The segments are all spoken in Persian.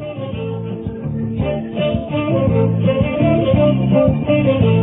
Thank you.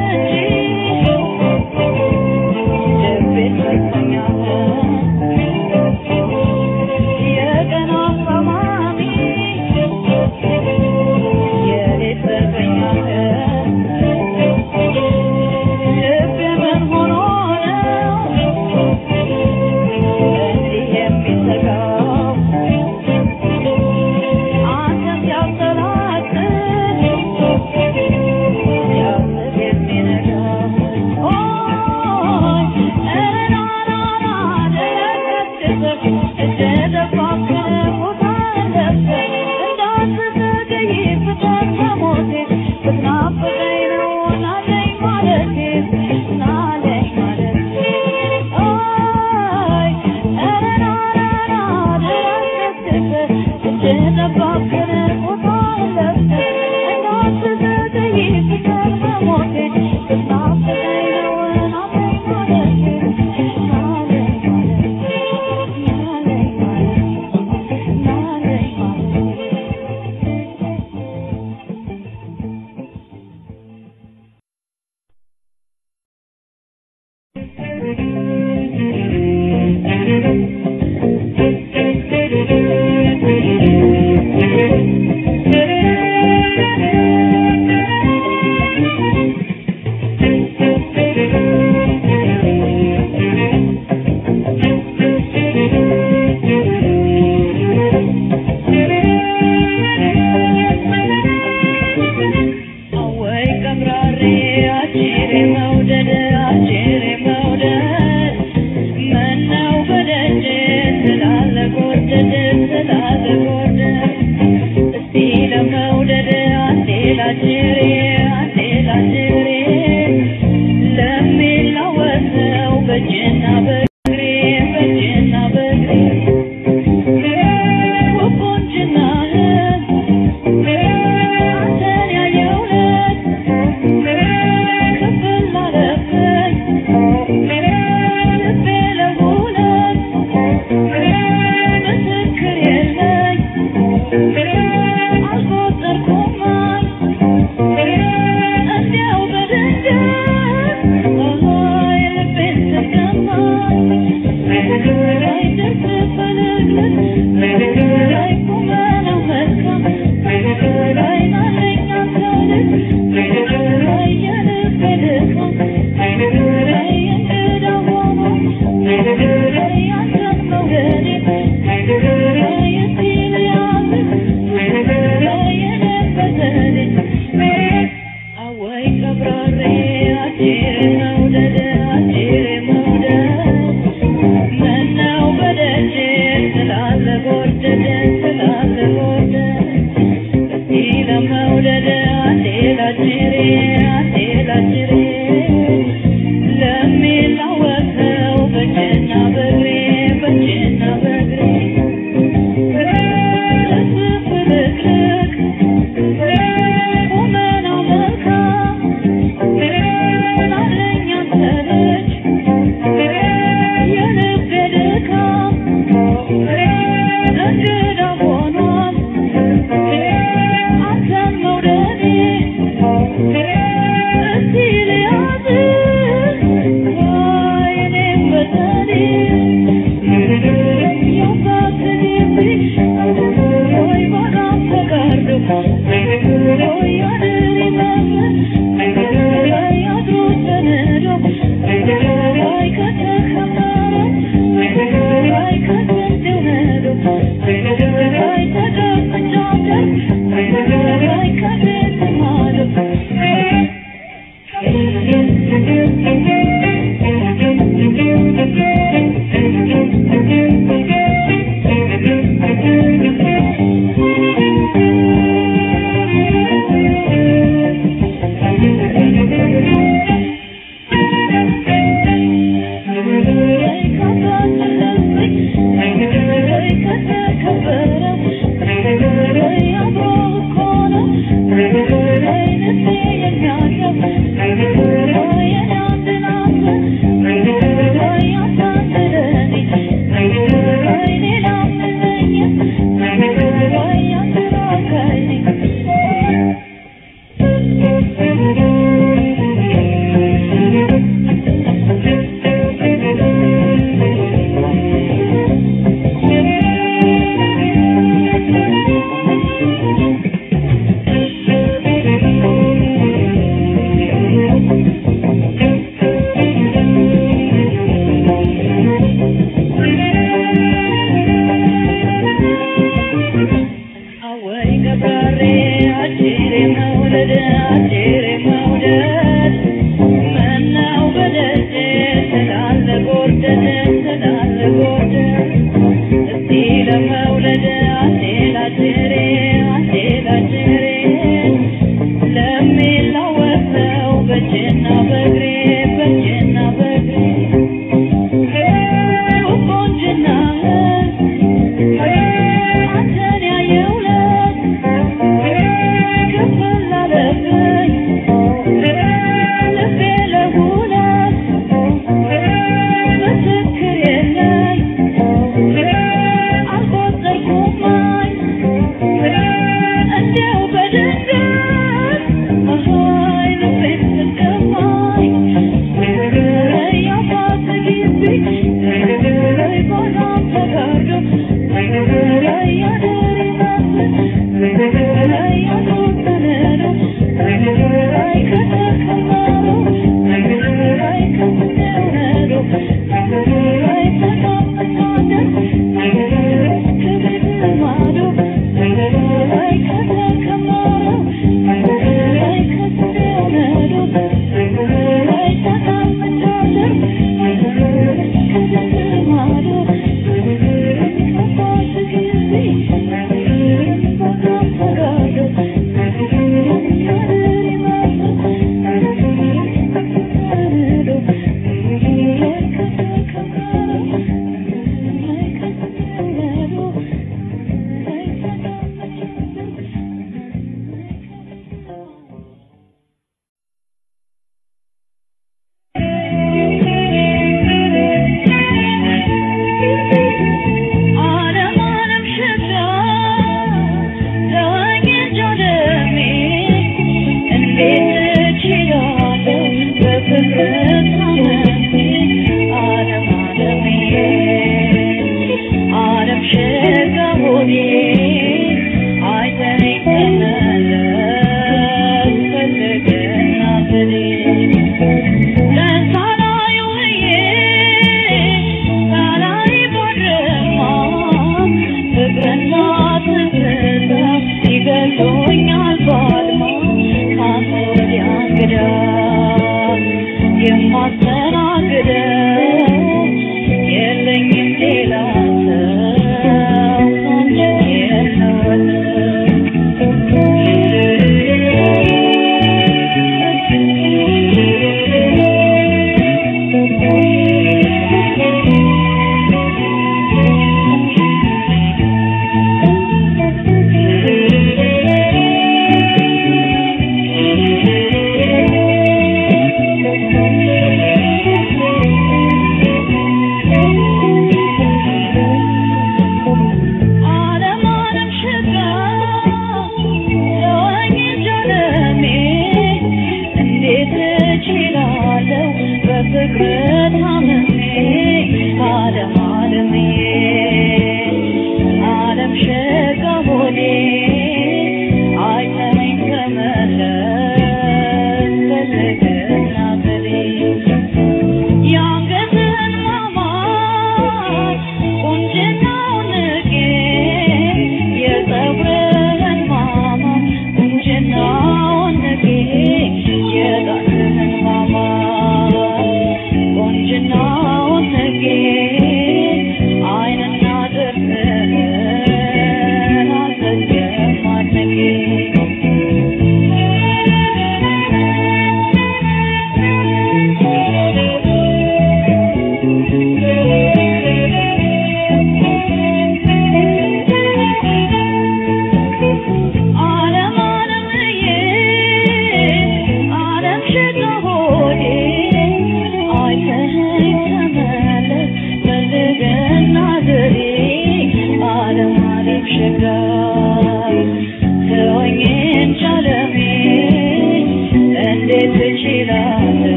melody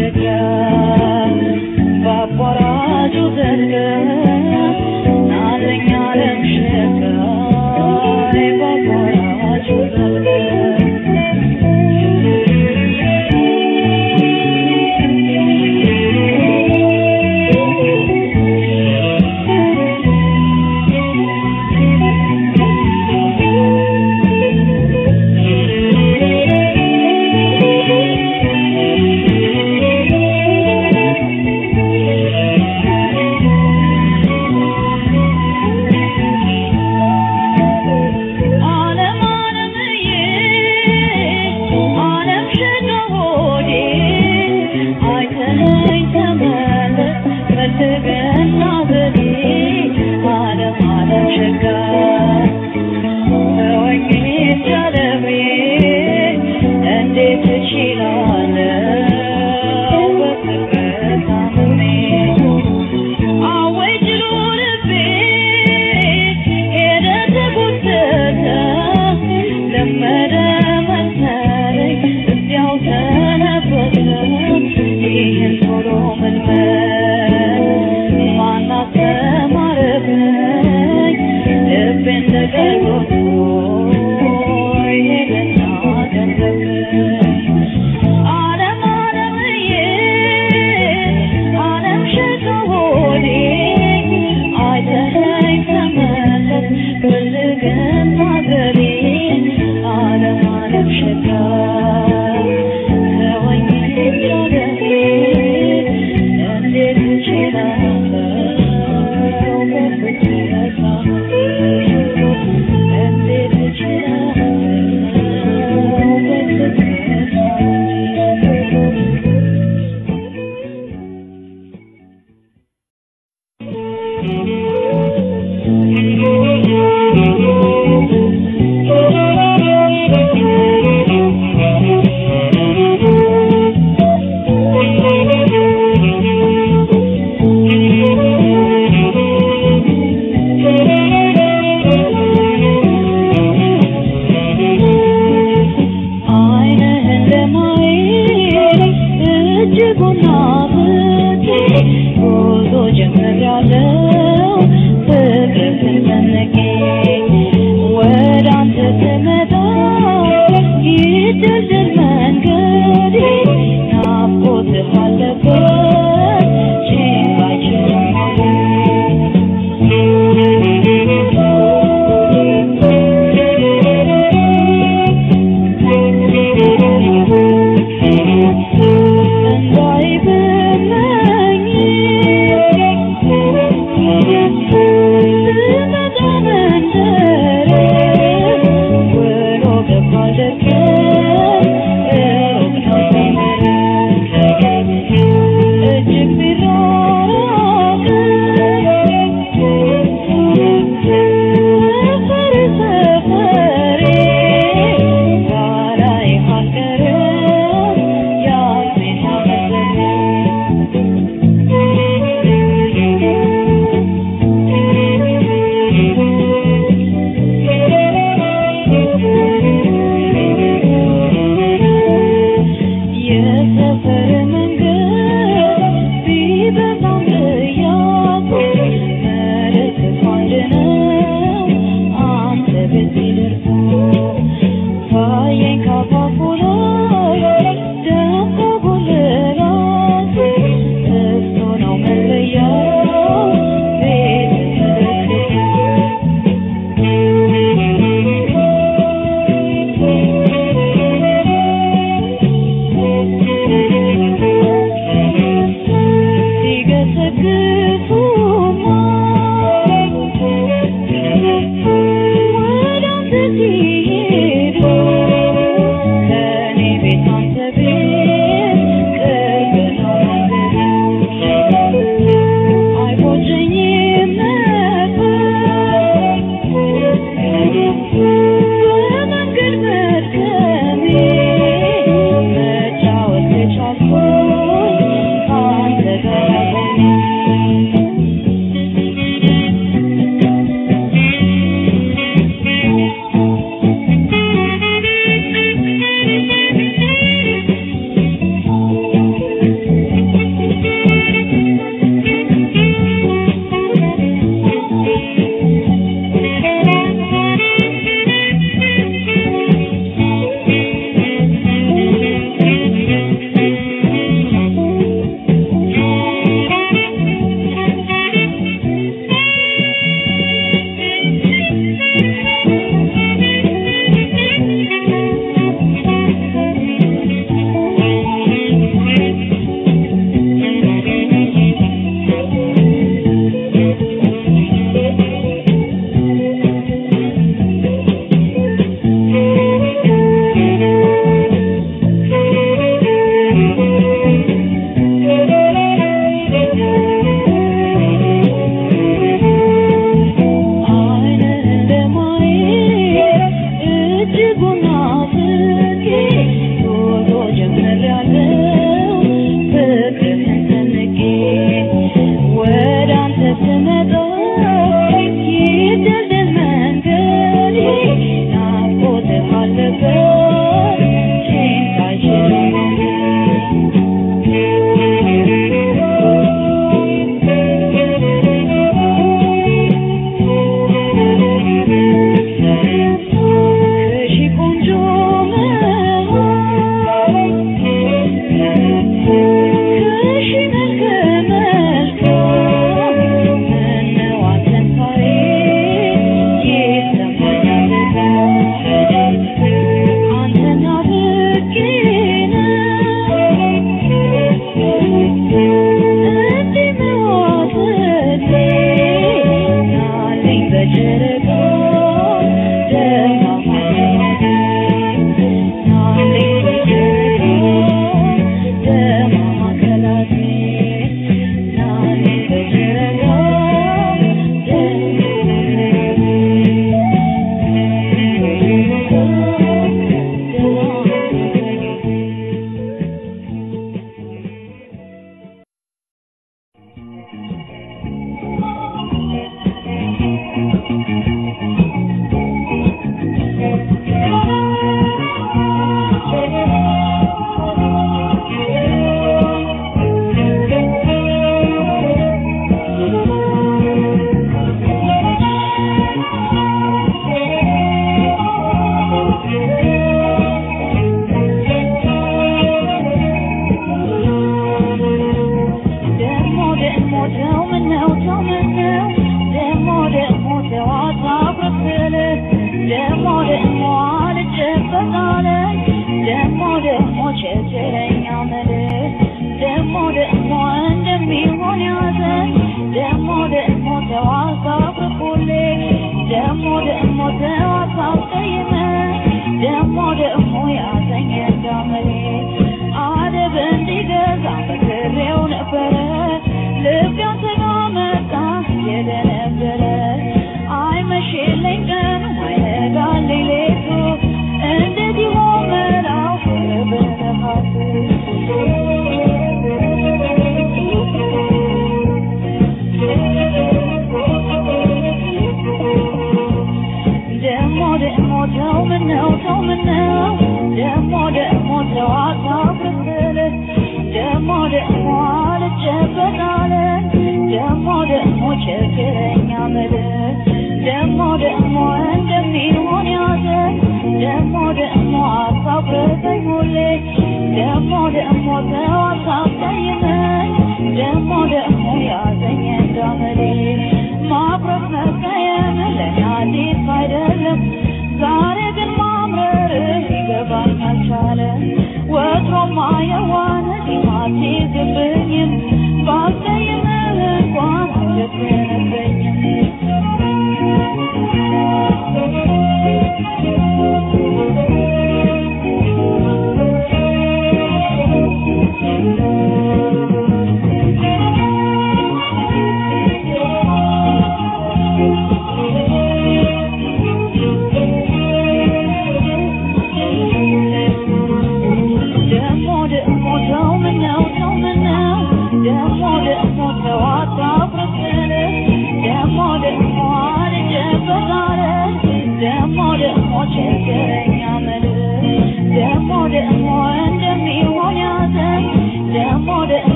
መሸጊያ በአቋራጩ ዘንገ Thank you.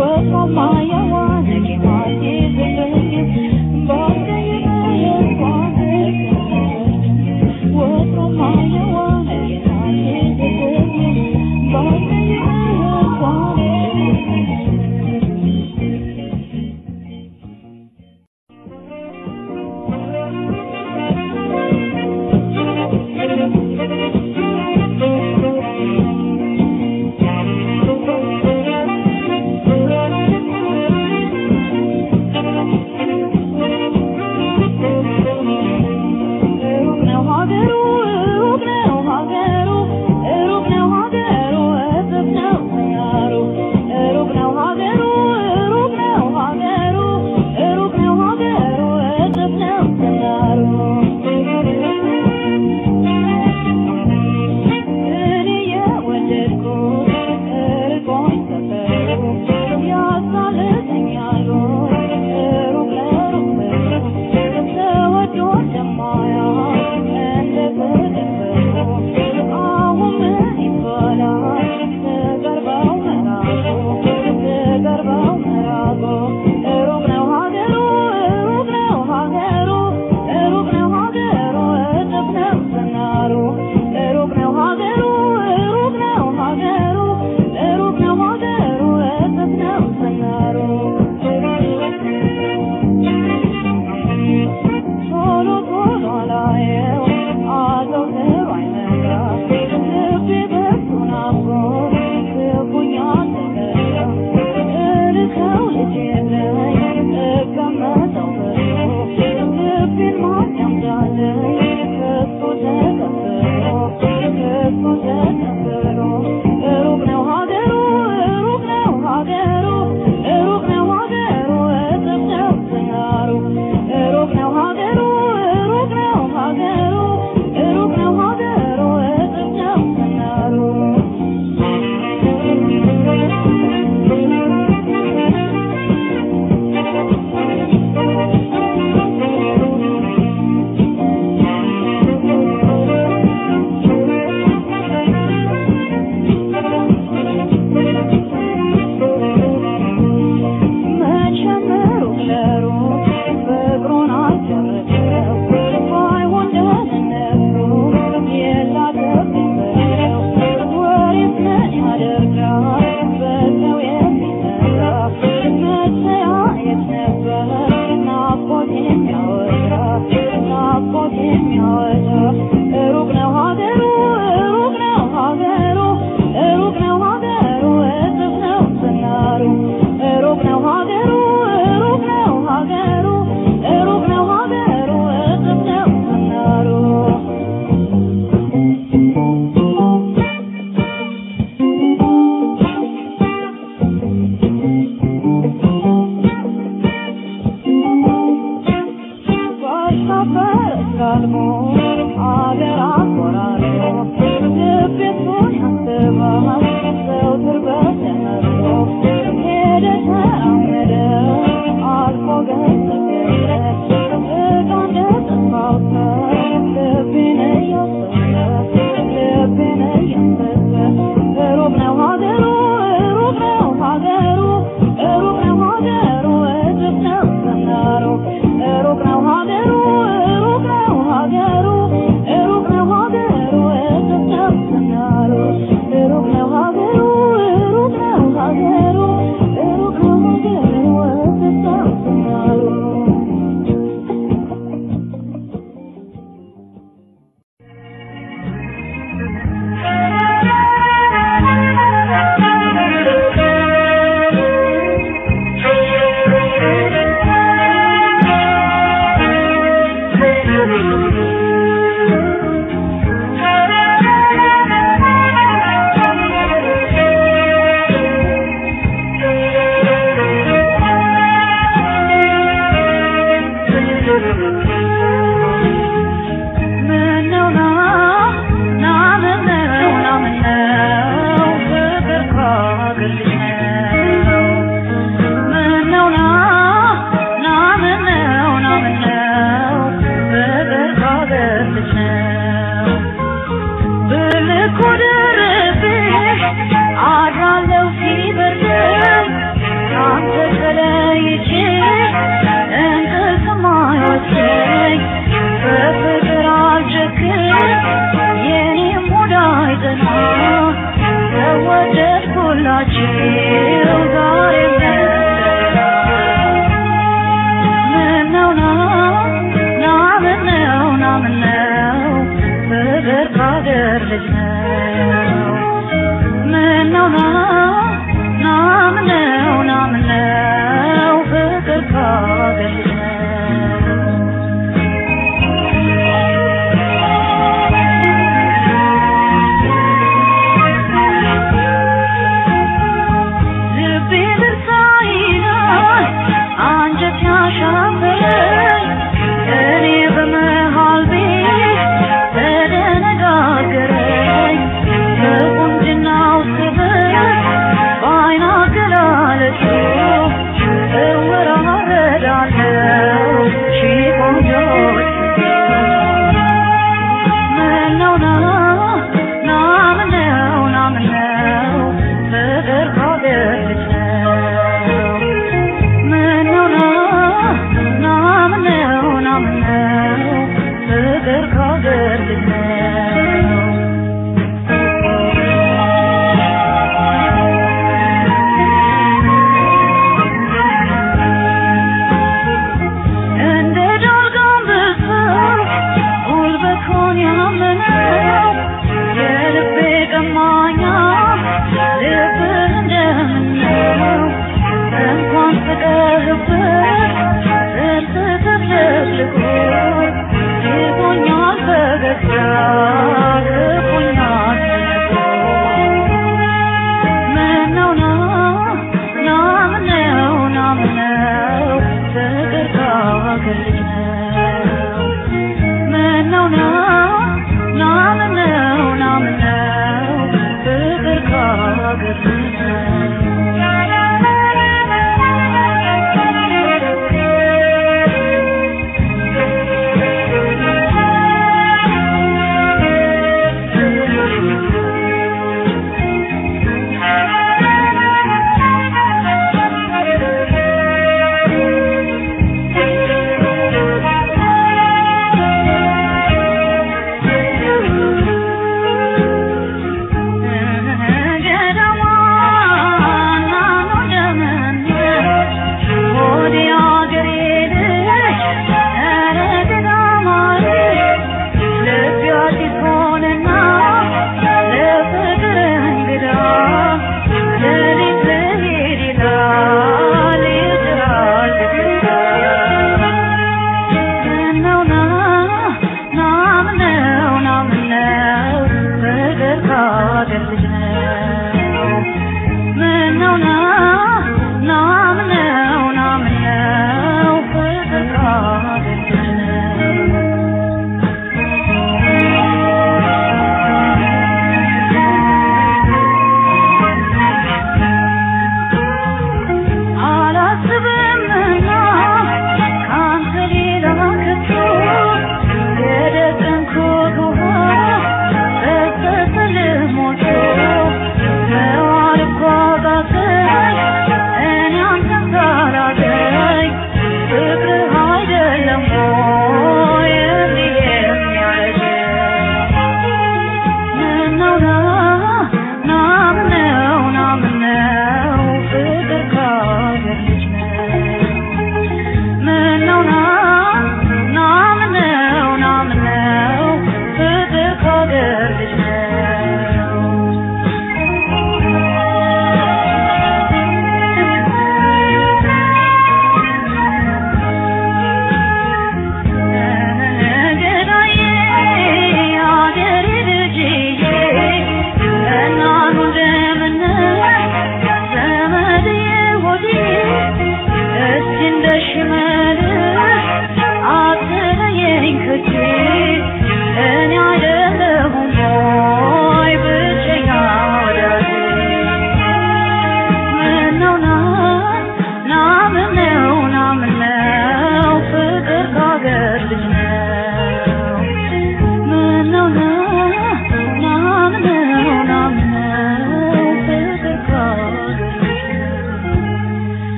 work on my own.